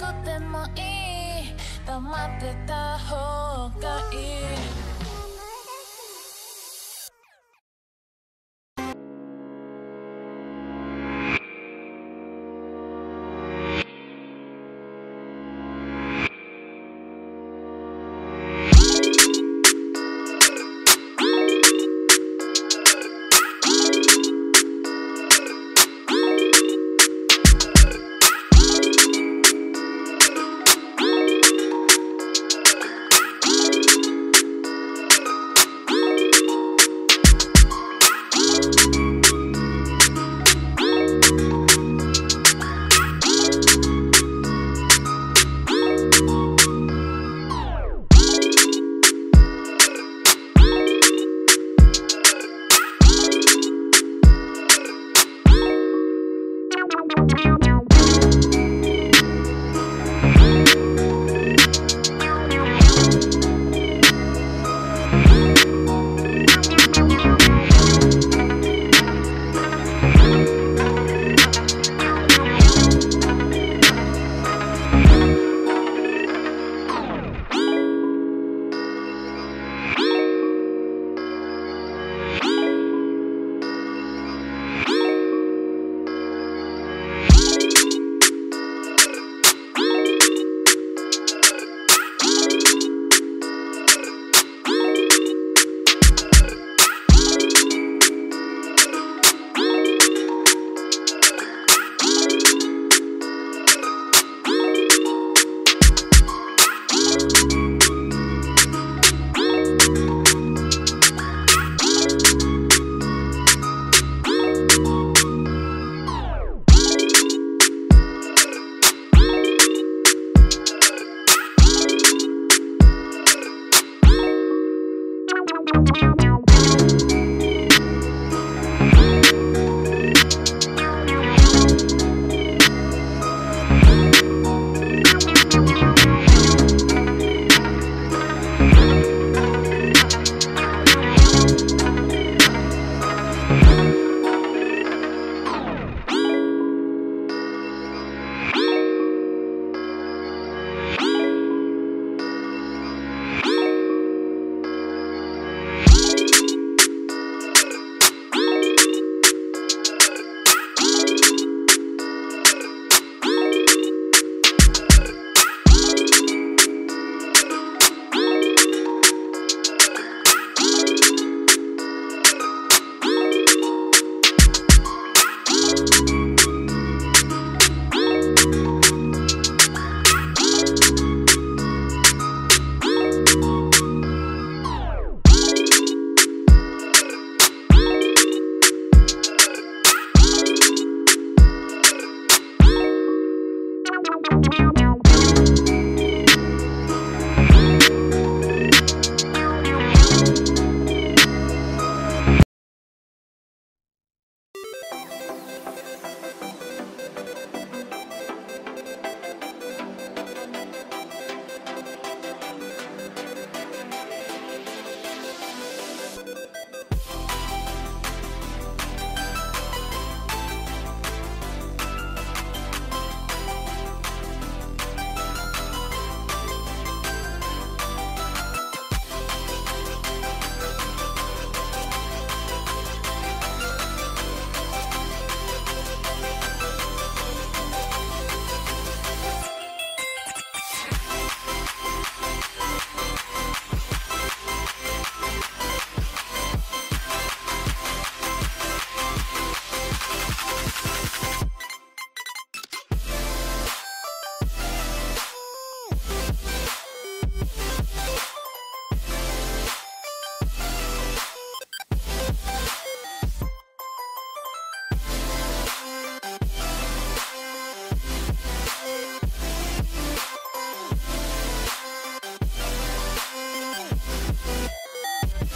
くでもいい。黙ってた方がいい。